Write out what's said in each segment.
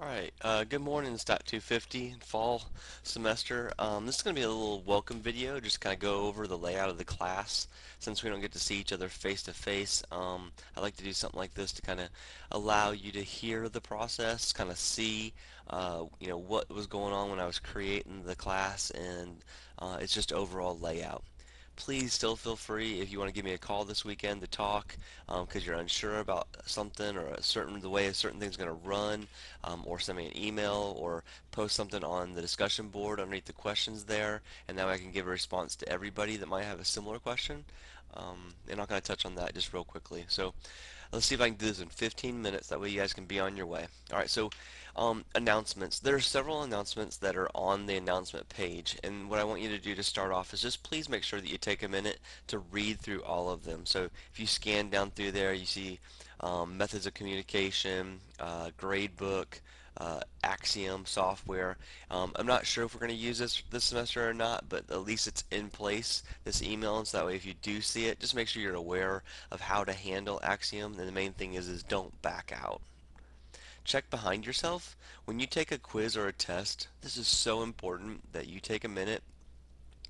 Alright, uh, good morning, Stat 250 fall semester. Um, this is going to be a little welcome video, just kind of go over the layout of the class. Since we don't get to see each other face to face, um, I like to do something like this to kind of allow you to hear the process, kind of see uh, you know what was going on when I was creating the class, and uh, it's just overall layout please still feel free if you want to give me a call this weekend to talk because um, you're unsure about something or a certain the way a certain thing's going to run um, or send me an email or post something on the discussion board underneath the questions there and now I can give a response to everybody that might have a similar question. Um, and I'm going to touch on that just real quickly. So let's see if I can do this in 15 minutes that way you guys can be on your way. Alright so um, announcements. There are several announcements that are on the announcement page and what I want you to do to start off is just please make sure that you take a minute to read through all of them. So if you scan down through there you see um, methods of communication, uh, gradebook, uh, Axiom software. Um, I'm not sure if we're going to use this this semester or not, but at least it's in place, this email, and so that way if you do see it, just make sure you're aware of how to handle Axiom. And the main thing is, is don't back out. Check behind yourself. When you take a quiz or a test, this is so important that you take a minute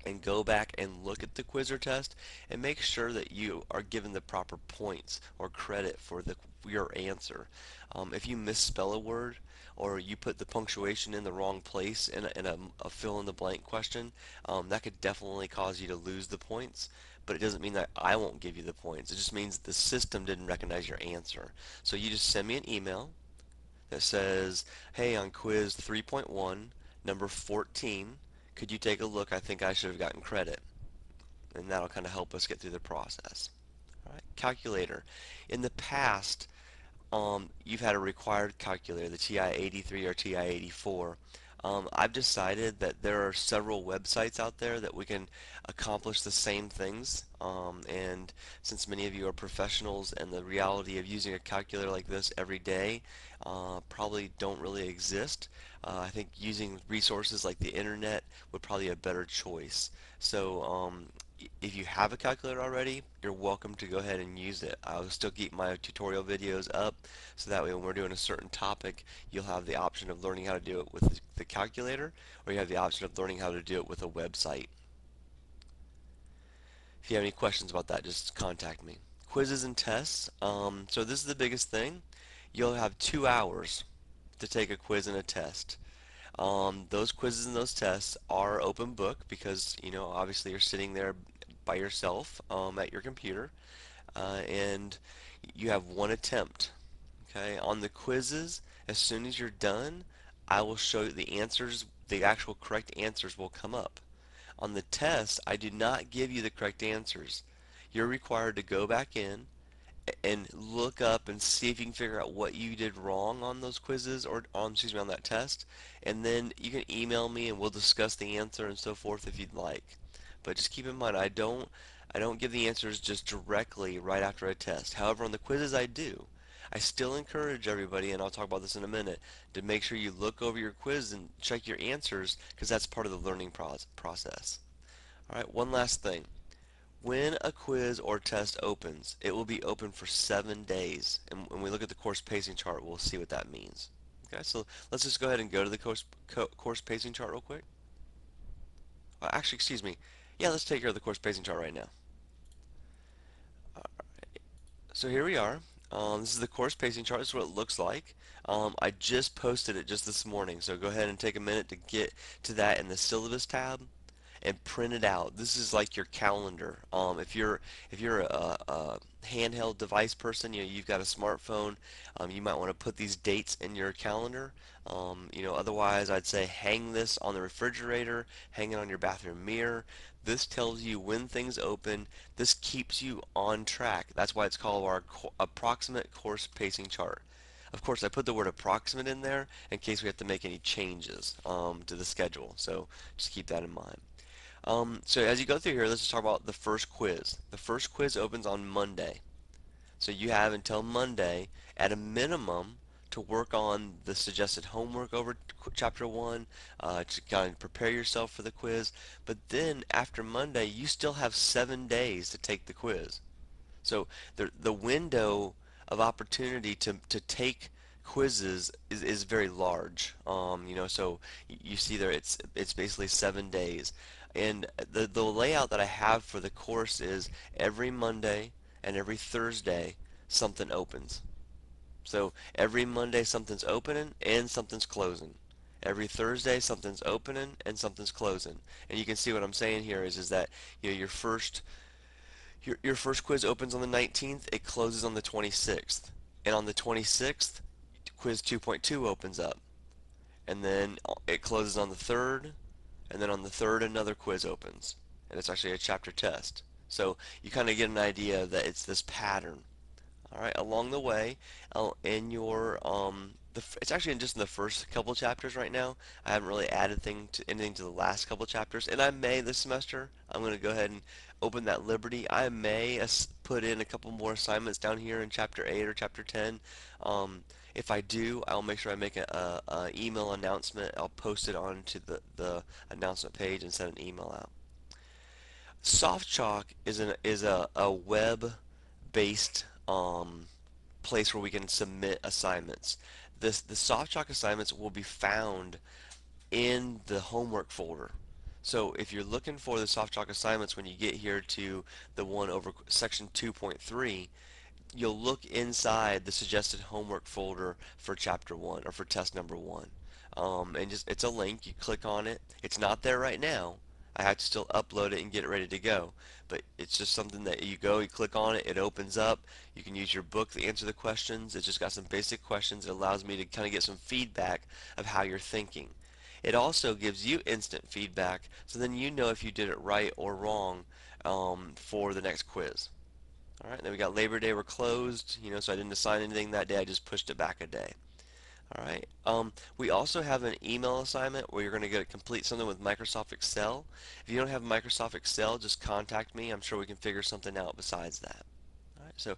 and go back and look at the quiz or test and make sure that you are given the proper points or credit for the your answer. Um, if you misspell a word or you put the punctuation in the wrong place in a, in a, a fill in the blank question, um, that could definitely cause you to lose the points but it doesn't mean that I won't give you the points. It just means the system didn't recognize your answer. So you just send me an email that says, hey, on quiz 3.1, number 14, could you take a look? I think I should have gotten credit. And that'll kind of help us get through the process. All right, calculator. In the past, um, you've had a required calculator, the TI-83 or TI-84. Um, I've decided that there are several websites out there that we can accomplish the same things um, and since many of you are professionals and the reality of using a calculator like this every day uh, probably don't really exist uh, I think using resources like the internet would probably be a better choice. So um, if you have a calculator already, you're welcome to go ahead and use it. I'll still keep my tutorial videos up so that way when we're doing a certain topic, you'll have the option of learning how to do it with the calculator or you have the option of learning how to do it with a website. If you have any questions about that, just contact me. Quizzes and tests. Um, so this is the biggest thing. You'll have two hours to take a quiz and a test. Um, those quizzes and those tests are open book because you know obviously you're sitting there by yourself um, at your computer uh, and you have one attempt okay? On the quizzes as soon as you're done I will show you the answers the actual correct answers will come up. On the test I do not give you the correct answers. You're required to go back in and look up and see if you can figure out what you did wrong on those quizzes or on excuse me on that test and then you can email me and we'll discuss the answer and so forth if you'd like but just keep in mind I don't I don't give the answers just directly right after a test however on the quizzes I do I still encourage everybody and I'll talk about this in a minute to make sure you look over your quiz and check your answers because that's part of the learning process alright one last thing when a quiz or test opens, it will be open for seven days. And when we look at the course pacing chart, we'll see what that means. Okay, so let's just go ahead and go to the course, co course pacing chart real quick. Actually, excuse me. Yeah, let's take care of the course pacing chart right now. Alright, so here we are. Um, this is the course pacing chart. This is what it looks like. Um, I just posted it just this morning, so go ahead and take a minute to get to that in the syllabus tab and print it out. This is like your calendar. Um, if you're if you're a, a, handheld device person, you know you've got a smartphone. Um, you might want to put these dates in your calendar. Um, you know, otherwise I'd say hang this on the refrigerator, hang it on your bathroom mirror. This tells you when things open. This keeps you on track. That's why it's called our co approximate course pacing chart. Of course, I put the word approximate in there in case we have to make any changes um, to the schedule. So just keep that in mind. Um, so as you go through here, let's just talk about the first quiz. The first quiz opens on Monday. So you have until Monday, at a minimum, to work on the suggested homework over chapter 1, uh, to kind of prepare yourself for the quiz. But then after Monday, you still have seven days to take the quiz. So the, the window of opportunity to, to take quizzes is, is very large. Um, you know, so you see there it's it's basically seven days. And the, the layout that I have for the course is every Monday and every Thursday something opens. So every Monday something's opening and something's closing. Every Thursday something's opening and something's closing. And you can see what I'm saying here is is that you know your first your, your first quiz opens on the 19th, it closes on the 26th. And on the 26th, quiz 2.2 opens up. And then it closes on the 3rd, and then on the 3rd another quiz opens. And it's actually a chapter test. So you kind of get an idea that it's this pattern. All right, along the way, in your um, the, it's actually just in the first couple chapters right now. I haven't really added thing to anything to the last couple chapters, and I may this semester. I'm going to go ahead and open that Liberty. I may put in a couple more assignments down here in chapter 8 or chapter 10. Um, if I do, I'll make sure I make a, a, a, email announcement. I'll post it onto the, the announcement page and send an email out. SoftChalk is an is a, a web-based um, place where we can submit assignments. This the SoftChalk assignments will be found in the homework folder. So if you're looking for the SoftChalk assignments when you get here to the one over section 2.3, you'll look inside the suggested homework folder for chapter 1 or for test number 1. Um, and just it's a link, you click on it. It's not there right now. I have to still upload it and get it ready to go. But it's just something that you go, you click on it, it opens up. You can use your book to answer the questions. It's just got some basic questions. It allows me to kind of get some feedback of how you're thinking. It also gives you instant feedback, so then you know if you did it right or wrong um, for the next quiz. All right, then we got Labor Day, we're closed, you know, so I didn't assign anything that day, I just pushed it back a day. All right, um, we also have an email assignment where you're going to get to complete something with Microsoft Excel. If you don't have Microsoft Excel, just contact me. I'm sure we can figure something out besides that. All right, so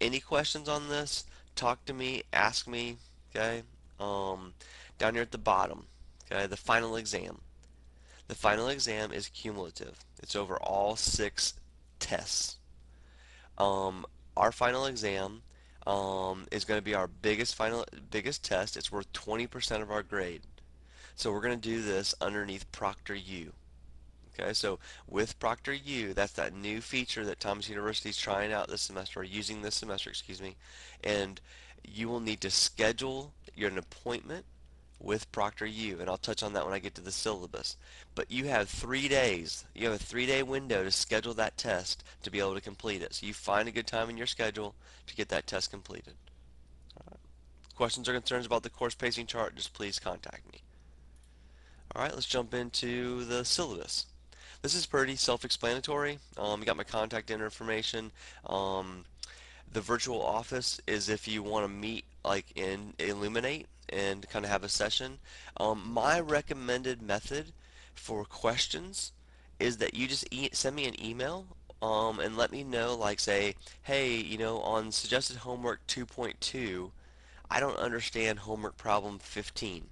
any questions on this, talk to me, ask me, okay? Um, down here at the bottom, Okay, the final exam. The final exam is cumulative. It's over all six tests. Um, our final exam um, is going to be our biggest final biggest test. It's worth 20% of our grade. So we're going to do this underneath Proctor U. Okay, so with Proctor U, that's that new feature that Thomas University is trying out this semester, or using this semester, excuse me, and you will need to schedule your an appointment with Proctor U, and I'll touch on that when I get to the syllabus. But you have three days. You have a three-day window to schedule that test to be able to complete it. So you find a good time in your schedule to get that test completed. Questions or concerns about the course pacing chart, just please contact me. Alright, let's jump into the syllabus. This is pretty self-explanatory. Um, you got my contact information. Um, the virtual office is if you want to meet like in Elluminate and kind of have a session. Um, my recommended method for questions is that you just e send me an email um, and let me know like say hey you know on suggested homework 2.2 I don't understand homework problem 15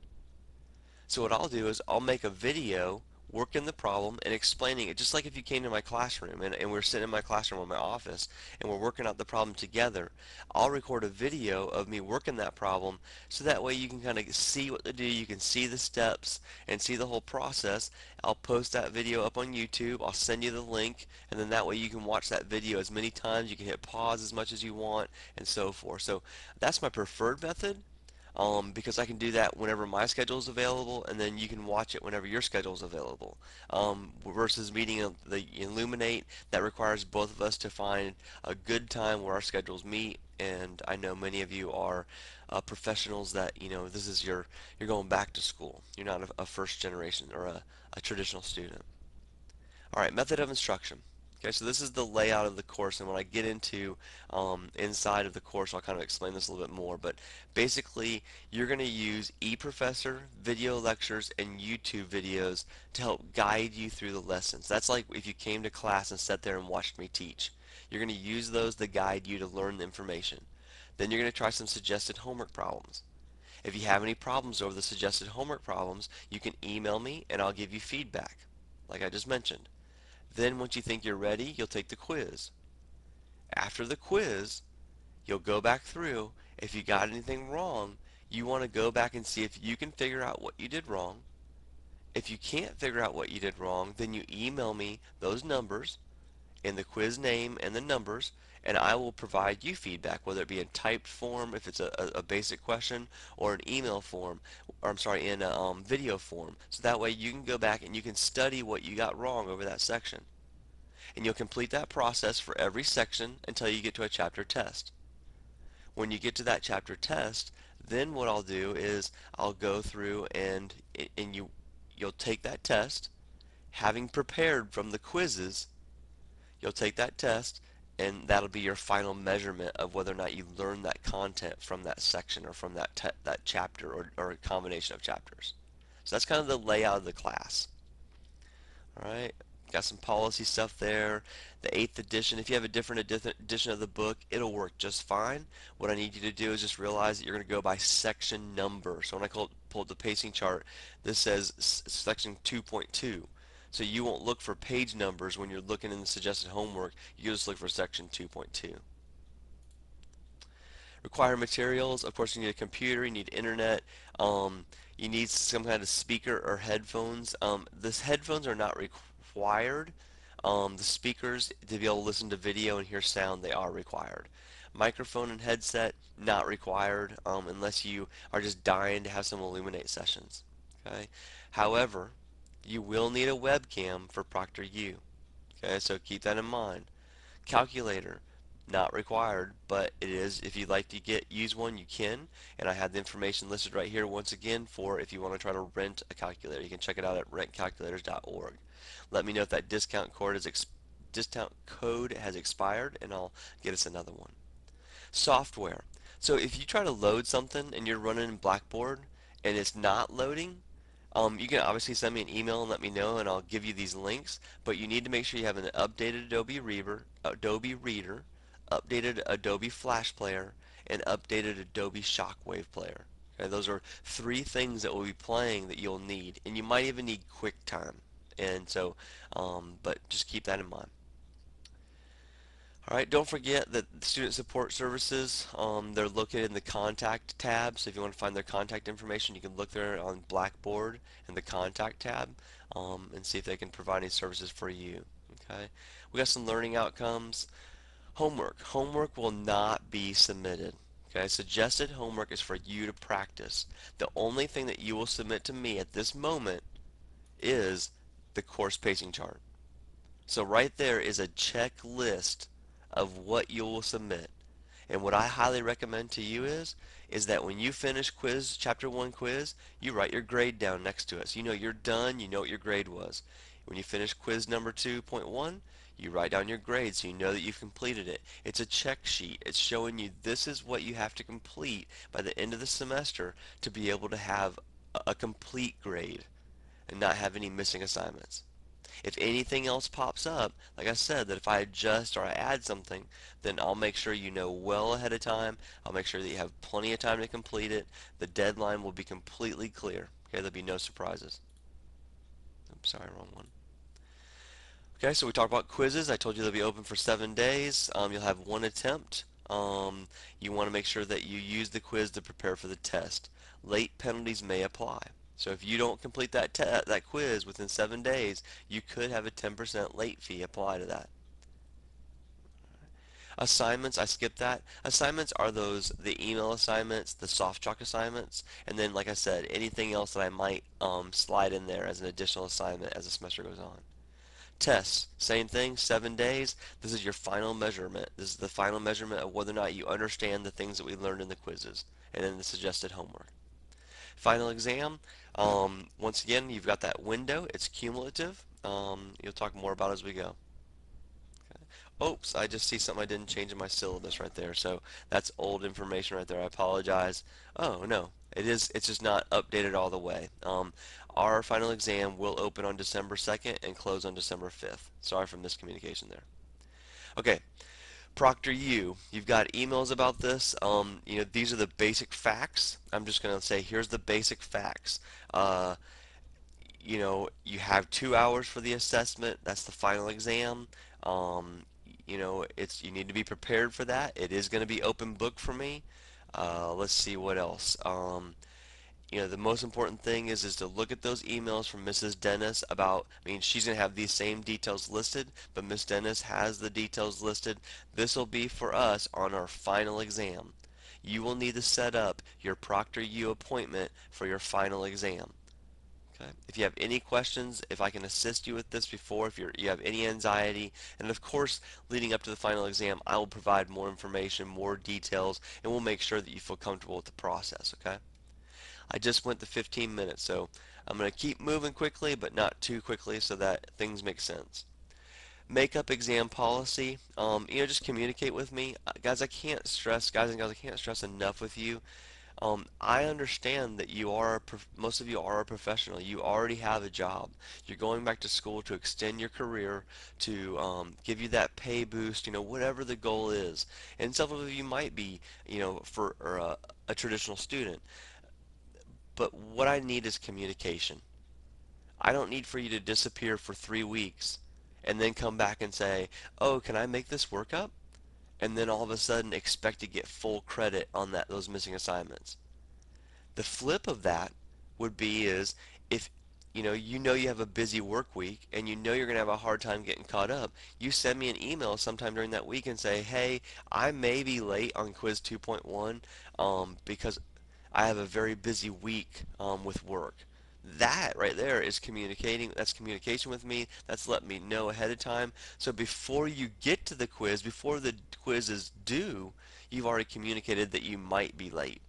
so what I'll do is I'll make a video working the problem and explaining it just like if you came to my classroom and, and we're sitting in my classroom or my office and we're working out the problem together I'll record a video of me working that problem so that way you can kind of see what to do you can see the steps and see the whole process. I'll post that video up on YouTube I'll send you the link and then that way you can watch that video as many times you can hit pause as much as you want and so forth. So that's my preferred method um, because I can do that whenever my schedule is available and then you can watch it whenever your schedule is available. Um, versus meeting the Elluminate, that requires both of us to find a good time where our schedules meet and I know many of you are uh, professionals that you know this is your you're going back to school. You're not a, a first generation or a, a traditional student. Alright method of instruction Okay, so this is the layout of the course, and when I get into um, inside of the course, I'll kind of explain this a little bit more. But basically, you're going to use eProfessor, video lectures, and YouTube videos to help guide you through the lessons. That's like if you came to class and sat there and watched me teach. You're going to use those to guide you to learn the information. Then you're going to try some suggested homework problems. If you have any problems over the suggested homework problems, you can email me and I'll give you feedback, like I just mentioned. Then once you think you're ready, you'll take the quiz. After the quiz, you'll go back through if you got anything wrong, you want to go back and see if you can figure out what you did wrong. If you can't figure out what you did wrong, then you email me those numbers and the quiz name and the numbers and I will provide you feedback, whether it be in typed form, if it's a, a, basic question, or an email form, or I'm sorry, in a um, video form. So that way you can go back and you can study what you got wrong over that section. And you'll complete that process for every section until you get to a chapter test. When you get to that chapter test, then what I'll do is I'll go through and and you you'll take that test having prepared from the quizzes you'll take that test and that'll be your final measurement of whether or not you learned that content from that section or from that that chapter or, or a combination of chapters. So that's kind of the layout of the class. All right, got some policy stuff there. The eighth edition, if you have a different edition of the book, it'll work just fine. What I need you to do is just realize that you're going to go by section number. So when I pull up the pacing chart, this says section 2.2. So you won't look for page numbers when you're looking in the suggested homework. You just look for section 2.2. Required materials, of course you need a computer, you need internet, um, you need some kind of speaker or headphones. Um, this headphones are not required. Um, the speakers, to be able to listen to video and hear sound, they are required. Microphone and headset, not required um, unless you are just dying to have some Elluminate sessions. Okay. However, you will need a webcam for ProctorU. Okay, so keep that in mind. Calculator, not required, but it is if you'd like to get use one you can. And I have the information listed right here once again for if you want to try to rent a calculator. You can check it out at rentcalculators.org let me know if that discount code is discount code has expired and I'll get us another one. Software. So if you try to load something and you're running Blackboard and it's not loading um, you can obviously send me an email and let me know and I'll give you these links, but you need to make sure you have an updated Adobe Reader, Adobe Reader, updated Adobe Flash Player, and updated Adobe Shockwave Player. Okay, those are three things that will be playing that you'll need, and you might even need QuickTime. And so, um, but just keep that in mind. Alright, don't forget that student support services, um, they're located in the contact tab, so if you want to find their contact information, you can look there on Blackboard in the contact tab um, and see if they can provide any services for you. Okay, We got some learning outcomes. Homework. Homework will not be submitted. Okay, suggested homework is for you to practice. The only thing that you will submit to me at this moment is the course pacing chart. So right there is a checklist of what you will submit. And what I highly recommend to you is is that when you finish quiz chapter 1 quiz, you write your grade down next to it. So you know you're done, you know what your grade was. When you finish quiz number 2.1, you write down your grade so you know that you've completed it. It's a check sheet. It's showing you this is what you have to complete by the end of the semester to be able to have a complete grade and not have any missing assignments. If anything else pops up, like I said, that if I adjust or I add something, then I'll make sure you know well ahead of time. I'll make sure that you have plenty of time to complete it. The deadline will be completely clear. Okay, there'll be no surprises. I'm sorry, wrong one. Okay, so we talked about quizzes. I told you they'll be open for seven days. Um, you'll have one attempt. Um, you want to make sure that you use the quiz to prepare for the test. Late penalties may apply. So if you don't complete that that quiz within seven days, you could have a 10% late fee apply to that. Assignments, I skipped that. Assignments are those, the email assignments, the soft chalk assignments, and then, like I said, anything else that I might um, slide in there as an additional assignment as the semester goes on. Tests, same thing, seven days. This is your final measurement. This is the final measurement of whether or not you understand the things that we learned in the quizzes and then the suggested homework. Final exam, um, once again, you've got that window. It's cumulative. Um, you'll talk more about as we go. Okay. Oops, I just see something I didn't change in my syllabus right there. So that's old information right there. I apologize. Oh, no. It is. It's just not updated all the way. Um, our final exam will open on December 2nd and close on December 5th. Sorry for miscommunication there. Okay, ProctorU, you've got emails about this. Um, you know, these are the basic facts. I'm just going to say, here's the basic facts. Uh, you know, you have two hours for the assessment. That's the final exam. Um, you know, it's you need to be prepared for that. It is going to be open book for me. Uh, let's see what else. Um, you know, the most important thing is is to look at those emails from Mrs. Dennis about, I mean, she's going to have these same details listed, but Miss Dennis has the details listed. This will be for us on our final exam. You will need to set up your ProctorU appointment for your final exam. Okay. If you have any questions, if I can assist you with this before, if you're, you have any anxiety, and of course, leading up to the final exam, I will provide more information, more details, and we'll make sure that you feel comfortable with the process, okay? I just went the 15 minutes, so I'm going to keep moving quickly, but not too quickly so that things make sense. Makeup exam policy, um, you know, just communicate with me. Uh, guys, I can't stress, guys and girls, I can't stress enough with you um, I understand that you are, most of you are a professional. You already have a job. You're going back to school to extend your career, to um, give you that pay boost, you know, whatever the goal is. And some of you might be, you know, for a, a traditional student. But what I need is communication. I don't need for you to disappear for three weeks and then come back and say, oh, can I make this work up? and then all of a sudden expect to get full credit on that those missing assignments. The flip of that would be is if you know you know you have a busy work week and you know you're going to have a hard time getting caught up, you send me an email sometime during that week and say, "Hey, I may be late on quiz 2.1 um, because I have a very busy week um, with work." that right there is communicating that's communication with me. That's letting me know ahead of time. So before you get to the quiz before the quiz is due you've already communicated that you might be late.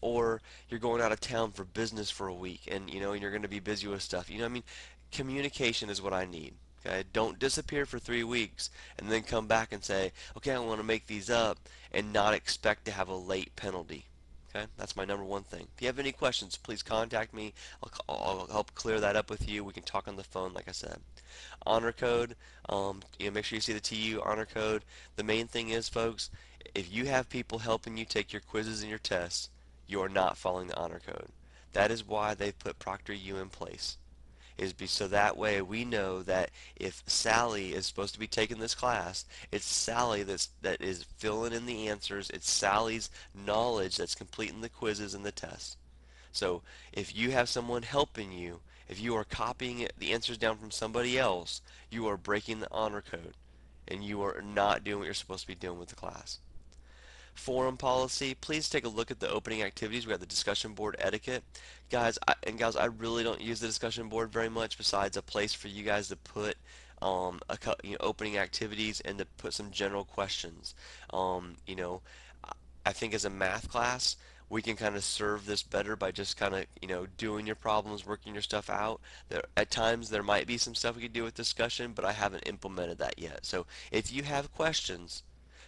Or you're going out of town for business for a week and you know and you're going to be busy with stuff. You know I mean? Communication is what I need okay? Don't disappear for three weeks and then come back and say okay I want to make these up and not expect to have a late penalty Okay, that's my number one thing. If you have any questions, please contact me. I'll, I'll, help clear that up with you. We can talk on the phone, like I said. Honor code, um, you know, make sure you see the TU honor code. The main thing is, folks, if you have people helping you take your quizzes and your tests, you are not following the honor code. That is why they've put Proctor ProctorU in place is be so that way we know that if Sally is supposed to be taking this class, it's Sally that's that is filling in the answers. It's Sally's knowledge that's completing the quizzes and the tests. So if you have someone helping you, if you are copying the answers down from somebody else, you are breaking the honor code and you are not doing what you're supposed to be doing with the class forum policy, please take a look at the opening activities. We have the discussion board etiquette. Guys I, and gals, I really don't use the discussion board very much besides a place for you guys to put um, a, you know, opening activities and to put some general questions. Um, you know, I think as a math class, we can kind of serve this better by just kind of you know doing your problems working your stuff out there at times there might be some stuff we could do with discussion but I haven't implemented that yet so if you have questions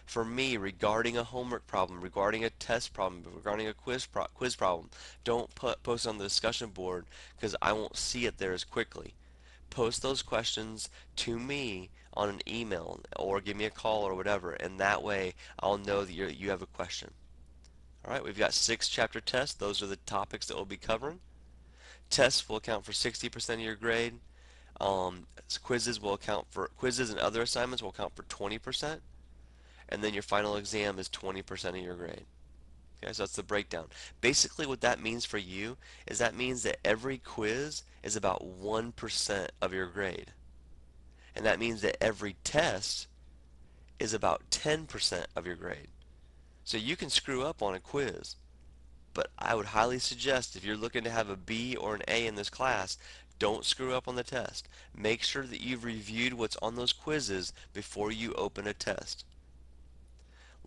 for me regarding a homework problem, regarding a test problem, regarding a quiz pro quiz problem. Don't put post on the discussion board because I won't see it there as quickly. Post those questions to me on an email or give me a call or whatever, and that way I'll know that you you have a question. All right, we've got six chapter tests. Those are the topics that we'll be covering. Tests will account for 60% of your grade. Um, quizzes will account for quizzes and other assignments will account for 20% and then your final exam is 20% of your grade. Okay, so that's the breakdown. Basically what that means for you is that means that every quiz is about 1% of your grade. And that means that every test is about 10% of your grade. So you can screw up on a quiz, but I would highly suggest if you're looking to have a B or an A in this class, don't screw up on the test. Make sure that you've reviewed what's on those quizzes before you open a test.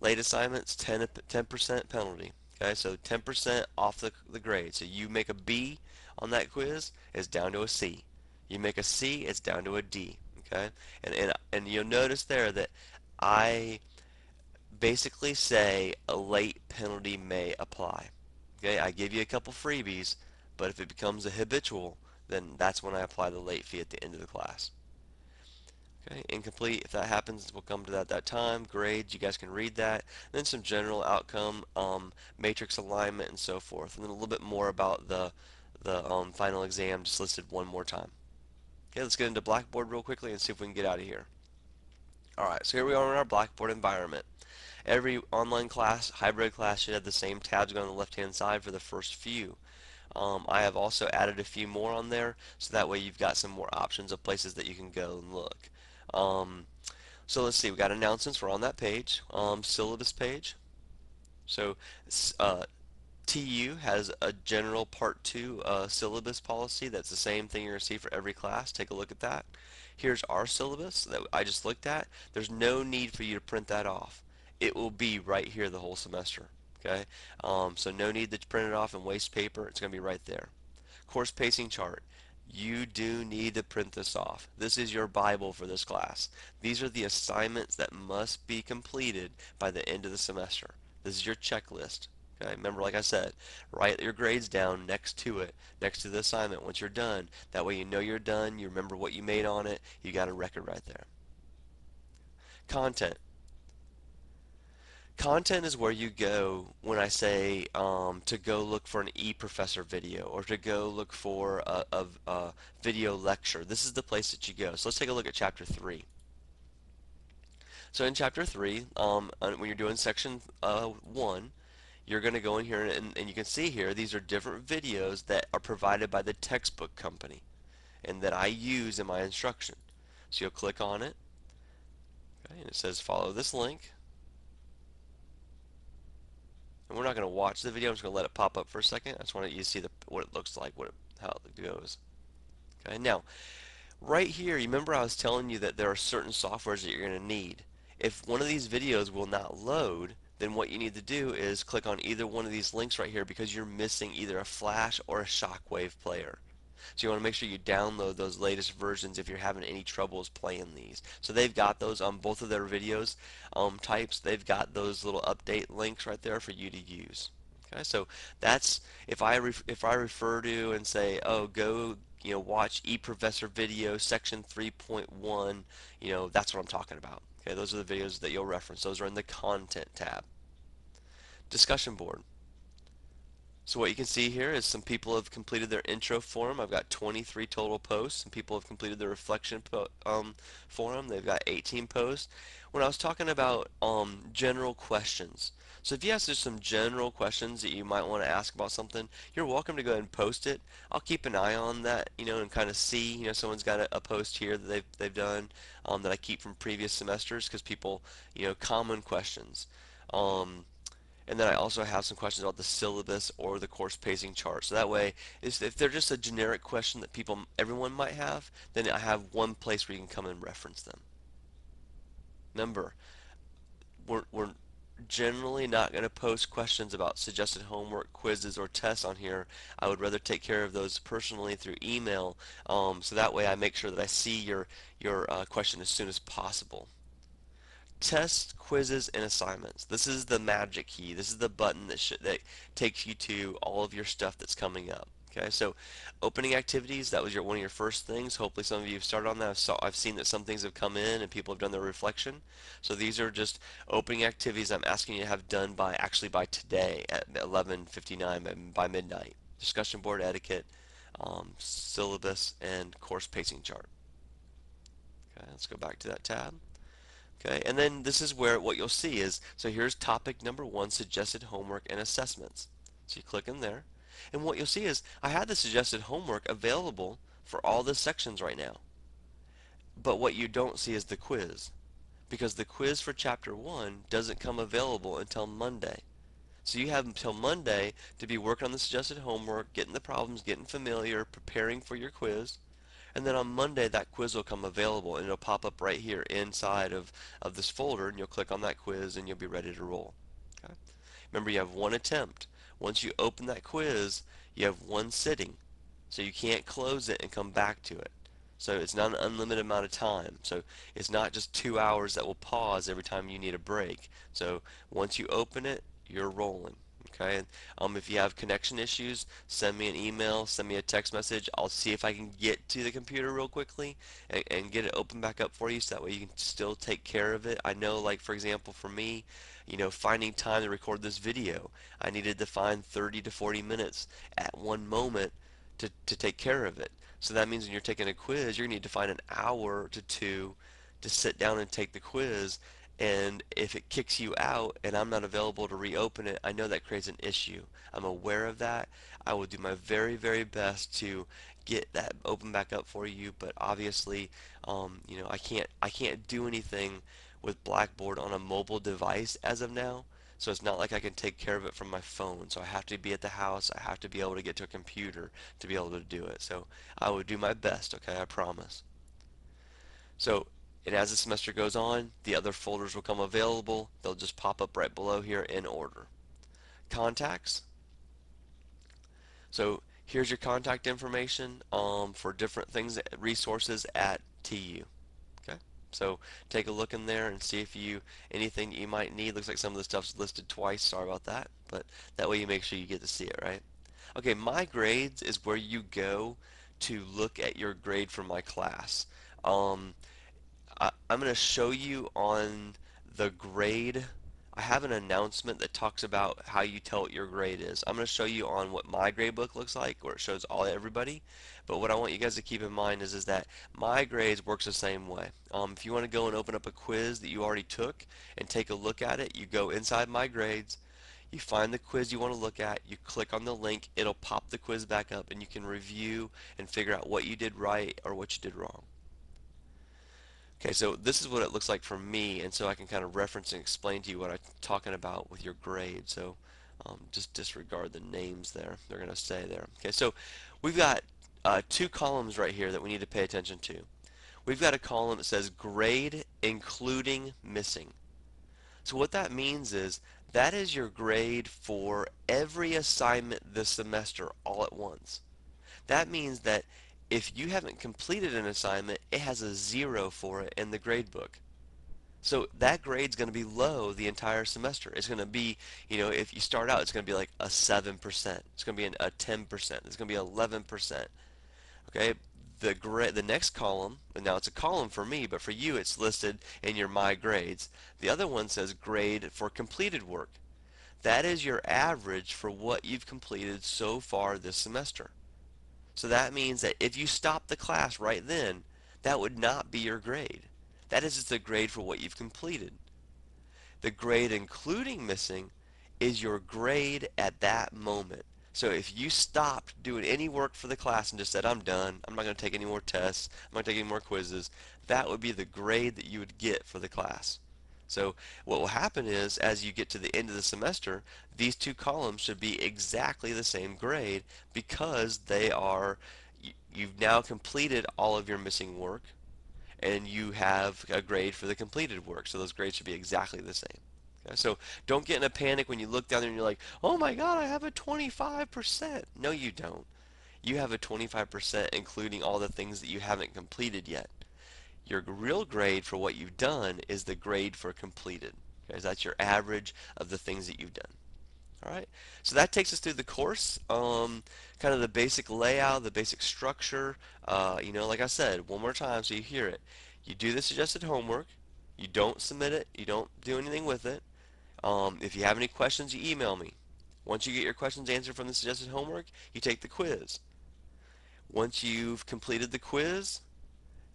Late assignments, 10, 10% penalty. Okay, so 10% off the, the grade. So you make a B on that quiz, it's down to a C. You make a C, it's down to a D. Okay, and, and, and you'll notice there that I basically say a late penalty may apply. Okay, I give you a couple freebies, but if it becomes a habitual, then that's when I apply the late fee at the end of the class. Okay, incomplete, if that happens, we'll come to that that time. Grades, you guys can read that. And then some general outcome, um, matrix alignment, and so forth. And then a little bit more about the, the um, final exam, just listed one more time. Okay, let's get into Blackboard real quickly and see if we can get out of here. Alright, so here we are in our Blackboard environment. Every online class, hybrid class should have the same tabs on the left hand side for the first few. Um, I have also added a few more on there so that way you've got some more options of places that you can go and look. Um, so let's see, we got announcements, we're on that page. Um, syllabus page. So uh, TU has a general part 2 uh, syllabus policy that's the same thing you're to see for every class. Take a look at that. Here's our syllabus that I just looked at. There's no need for you to print that off. It will be right here the whole semester. Okay, um, so no need to print it off and waste paper. It's going to be right there. Course pacing chart. You do need to print this off. This is your Bible for this class. These are the assignments that must be completed by the end of the semester. This is your checklist. Okay, remember, like I said, write your grades down next to it, next to the assignment once you're done. That way you know you're done, you remember what you made on it, you got a record right there. Content. Content is where you go when I say um, to go look for an eProfessor video or to go look for a, a, a video lecture. This is the place that you go. So let's take a look at chapter 3. So in chapter 3, um, when you're doing section uh, 1, you're going to go in here and, and you can see here these are different videos that are provided by the textbook company and that I use in my instruction. So you'll click on it and it says follow this link and we're not going to watch the video I'm just going to let it pop up for a second. I just want you to see the, what it looks like what it, how it goes. Okay now right here you remember I was telling you that there are certain softwares that you're going to need. If one of these videos will not load then what you need to do is click on either one of these links right here because you're missing either a flash or a shockwave player. So you want to make sure you download those latest versions if you're having any troubles playing these. So they've got those on both of their videos um, types. They've got those little update links right there for you to use. Okay, so that's if I if I refer to and say, oh, go you know watch eProfessor video section 3.1. You know that's what I'm talking about. Okay, those are the videos that you'll reference. Those are in the Content tab. Discussion board. So what you can see here is some people have completed their intro forum. I've got 23 total posts. Some people have completed their reflection um, forum. They've got 18 posts. When I was talking about um, general questions, so if you have just some general questions that you might want to ask about something, you're welcome to go ahead and post it. I'll keep an eye on that, you know, and kind of see, you know, someone's got a, a post here that they've, they've done um, that I keep from previous semesters because people, you know, common questions. Um, and then I also have some questions about the syllabus or the course pacing chart. So that way, if they're just a generic question that people, everyone might have, then I have one place where you can come and reference them. Remember, we're, we're generally not going to post questions about suggested homework, quizzes, or tests on here. I would rather take care of those personally through email, um, so that way I make sure that I see your your uh, question as soon as possible. Tests, quizzes, and assignments. This is the magic key. This is the button that that takes you to all of your stuff that's coming up. Okay, so opening activities, that was your one of your first things. Hopefully some of you have started on that. I've, saw, I've seen that some things have come in and people have done their reflection. So these are just opening activities I'm asking you to have done by actually by today at 11.59 by midnight. Discussion board etiquette, um, syllabus, and course pacing chart. Okay, let's go back to that tab. Okay, and then this is where what you'll see is, so here's topic number one, suggested homework and assessments. So you click in there. And what you'll see is I have the suggested homework available for all the sections right now. But what you don't see is the quiz. Because the quiz for chapter 1 doesn't come available until Monday. So you have until Monday to be working on the suggested homework, getting the problems, getting familiar, preparing for your quiz. And then on Monday that quiz will come available and it'll pop up right here inside of, of this folder and you'll click on that quiz and you'll be ready to roll. Okay? Remember you have one attempt. Once you open that quiz, you have one sitting. So you can't close it and come back to it. So it's not an unlimited amount of time. So it's not just two hours that will pause every time you need a break. So once you open it, you're rolling. Okay. Um, if you have connection issues, send me an email, send me a text message. I'll see if I can get to the computer real quickly and, and get it open back up for you so that way you can still take care of it. I know, like for example, for me, you know, finding time to record this video. I needed to find 30 to 40 minutes at one moment to, to take care of it. So that means when you're taking a quiz, to need to find an hour to two to sit down and take the quiz and if it kicks you out and I'm not available to reopen it, I know that creates an issue. I'm aware of that. I will do my very, very best to get that open back up for you, but obviously, um, you know, I can't I can't do anything with Blackboard on a mobile device as of now. So it's not like I can take care of it from my phone. So I have to be at the house. I have to be able to get to a computer to be able to do it. So I will do my best, okay? I promise. So and as the semester goes on, the other folders will come available. They'll just pop up right below here in order. Contacts. So here's your contact information um, for different things, resources at TU. Okay, so take a look in there and see if you anything you might need. Looks like some of the stuff's listed twice. Sorry about that, but that way you make sure you get to see it, right? Okay, my grades is where you go to look at your grade for my class. Um, I, I'm going to show you on the grade. I have an announcement that talks about how you tell what your grade is. I'm going to show you on what my grade book looks like where it shows all everybody. But what I want you guys to keep in mind is, is that my grades works the same way. Um, if you want to go and open up a quiz that you already took and take a look at it, you go inside my grades, you find the quiz you want to look at, you click on the link, it'll pop the quiz back up and you can review and figure out what you did right or what you did wrong. Okay, so this is what it looks like for me, and so I can kind of reference and explain to you what I'm talking about with your grade. So um, just disregard the names there. They're going to stay there. Okay, so we've got uh, two columns right here that we need to pay attention to. We've got a column that says grade including missing. So what that means is that is your grade for every assignment this semester all at once. That means that if you haven't completed an assignment, it has a zero for it in the grade book. So that grade's going to be low the entire semester. It's going to be, you know, if you start out, it's going to be like a 7%. It's going to be an, a 10%. It's going to be 11%. Okay, the the next column, now it's a column for me, but for you it's listed in your My Grades. The other one says grade for completed work. That is your average for what you've completed so far this semester. So that means that if you stop the class right then, that would not be your grade. That is just a grade for what you've completed. The grade including missing is your grade at that moment. So if you stopped doing any work for the class and just said, I'm done, I'm not going to take any more tests, I'm not going to take any more quizzes, that would be the grade that you would get for the class. So what will happen is as you get to the end of the semester, these two columns should be exactly the same grade because they are, you've now completed all of your missing work and you have a grade for the completed work. So those grades should be exactly the same. Okay? So don't get in a panic when you look down there and you're like, oh my god, I have a 25%. No, you don't. You have a 25% including all the things that you haven't completed yet. Your real grade for what you've done is the grade for completed. Okay, that's your average of the things that you've done. All right, so that takes us through the course, um, kind of the basic layout, the basic structure. Uh, you know, like I said, one more time so you hear it. You do the suggested homework. You don't submit it. You don't do anything with it. Um, if you have any questions, you email me. Once you get your questions answered from the suggested homework, you take the quiz. Once you've completed the quiz,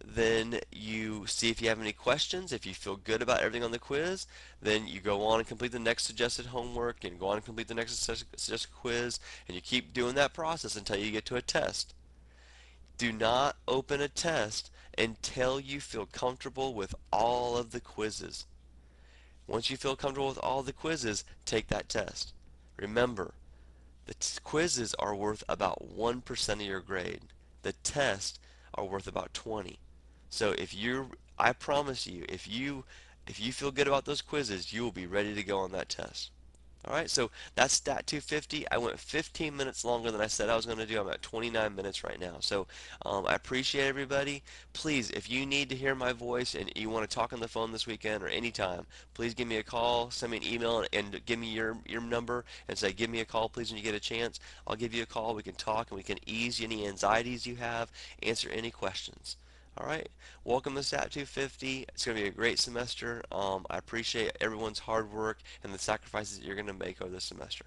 then you see if you have any questions. If you feel good about everything on the quiz, then you go on and complete the next suggested homework and go on and complete the next suggested quiz, and you keep doing that process until you get to a test. Do not open a test until you feel comfortable with all of the quizzes. Once you feel comfortable with all the quizzes, take that test. Remember, the quizzes are worth about 1% of your grade. The tests are worth about 20. So if you I promise you, if you if you feel good about those quizzes, you will be ready to go on that test. Alright, so that's Stat 250. I went 15 minutes longer than I said I was going to do. I'm at 29 minutes right now. So um, I appreciate everybody. Please, if you need to hear my voice and you want to talk on the phone this weekend or anytime, please give me a call, send me an email, and give me your, your number and say, give me a call, please, when you get a chance. I'll give you a call. We can talk and we can ease any anxieties you have, answer any questions. All right, welcome to STAT 250. It's going to be a great semester. Um, I appreciate everyone's hard work and the sacrifices that you're going to make over this semester.